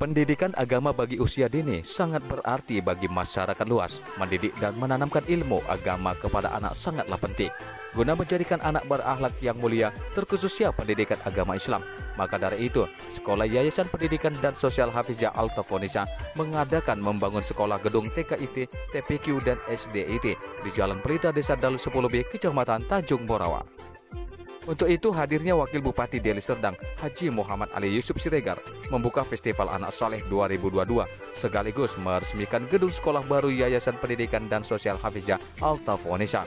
Pendidikan agama bagi usia dini sangat berarti bagi masyarakat luas. Mendidik dan menanamkan ilmu agama kepada anak sangatlah penting. Guna menjadikan anak berakhlak yang mulia, terkhususnya pendidikan agama Islam. Maka dari itu, Sekolah Yayasan Pendidikan dan Sosial Hafizah Altafonisa mengadakan membangun sekolah gedung TKIT, TPQ, dan SDIT di Jalan Pelita Desa Dalu 10B, Kecamatan Tanjung Borawa. Untuk itu hadirnya Wakil Bupati Deli Serdang, Haji Muhammad Ali Yusuf Siregar, membuka Festival Anak Saleh 2022, sekaligus meresmikan gedung sekolah baru Yayasan Pendidikan dan Sosial Hafizah Altafonisa.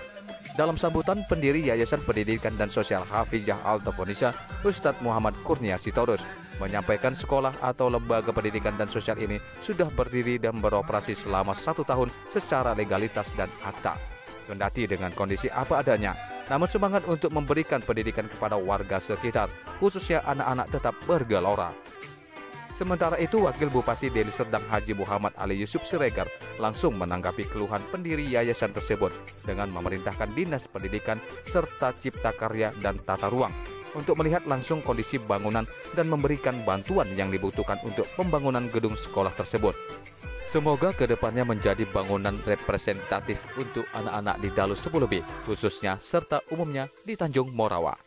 Dalam sambutan pendiri Yayasan Pendidikan dan Sosial Hafizah Altafonisa, Ustadz Muhammad Kurnia Sitorus, menyampaikan sekolah atau lembaga pendidikan dan sosial ini sudah berdiri dan beroperasi selama satu tahun secara legalitas dan akta. Kendati dengan kondisi apa adanya, namun semangat untuk memberikan pendidikan kepada warga sekitar, khususnya anak-anak tetap bergelora. Sementara itu, Wakil Bupati Deli Serdang Haji Muhammad Ali Yusuf Siregar langsung menanggapi keluhan pendiri yayasan tersebut dengan memerintahkan Dinas Pendidikan serta Cipta Karya dan Tata Ruang untuk melihat langsung kondisi bangunan dan memberikan bantuan yang dibutuhkan untuk pembangunan gedung sekolah tersebut. Semoga ke depannya menjadi bangunan representatif untuk anak-anak di Dalus 10B, khususnya serta umumnya di Tanjung Morawa.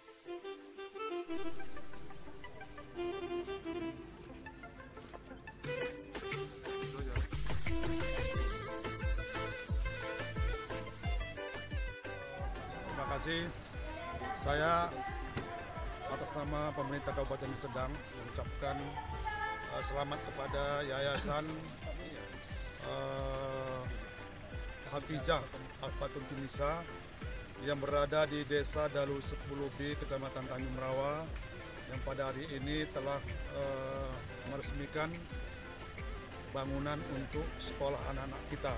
Terima kasih. Saya atas nama pemerintah Kabupaten Sedang mengucapkan uh, selamat kepada Yayasan uh, Hafijah Al-Fatun Tunisa yang berada di Desa Dalu 10B, Kecamatan Tanjung Merawa yang pada hari ini telah uh, meresmikan bangunan untuk sekolah anak-anak kita.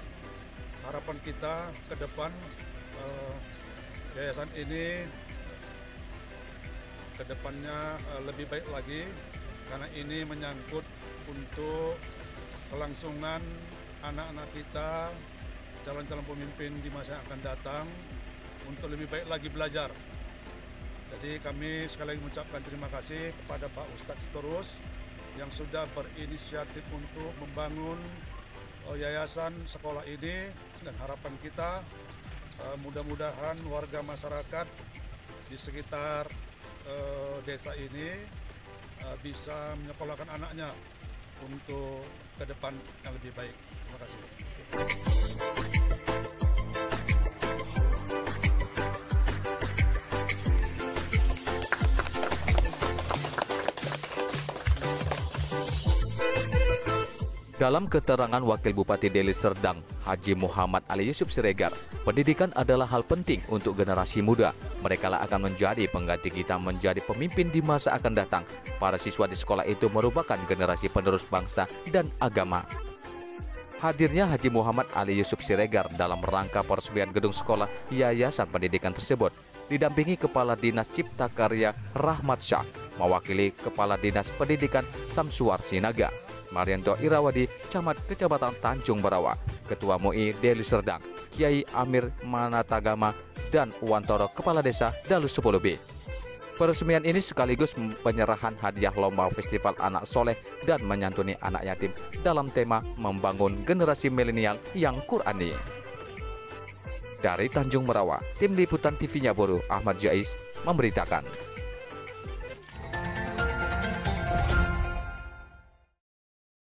Harapan kita ke depan uh, yayasan ini ke depannya lebih baik lagi karena ini menyangkut untuk kelangsungan anak-anak kita calon-calon pemimpin di masa yang akan datang untuk lebih baik lagi belajar. Jadi kami sekali lagi mengucapkan terima kasih kepada Pak Ustadz Sitorus yang sudah berinisiatif untuk membangun uh, yayasan sekolah ini dan harapan kita uh, mudah-mudahan warga masyarakat di sekitar uh, desa ini bisa menyekolahkan anaknya untuk ke depan yang lebih baik. Terima kasih. Dalam keterangan Wakil Bupati Deli Serdang, Haji Muhammad Ali Yusuf Siregar, pendidikan adalah hal penting untuk generasi muda. Mereka lah akan menjadi pengganti kita menjadi pemimpin di masa akan datang. Para siswa di sekolah itu merupakan generasi penerus bangsa dan agama. Hadirnya Haji Muhammad Ali Yusuf Siregar dalam rangka peresmian gedung sekolah Yayasan Pendidikan tersebut didampingi Kepala Dinas Cipta Karya Rahmat Syah, mewakili Kepala Dinas Pendidikan Samsuar Sinaga, Marianto Irawadi, Camat Kecamatan Tanjung Barawa, Ketua MUI Deli Serdang, Kiai Amir Manatagama, dan Wantoro Kepala Desa Dalu 10B. Peresmian ini sekaligus penyerahan hadiah lomba Festival Anak Soleh dan menyantuni anak yatim dalam tema membangun generasi milenial yang Qurani. Dari Tanjung Merawa, tim liputan TV Nyaburu Ahmad Jais memberitakan.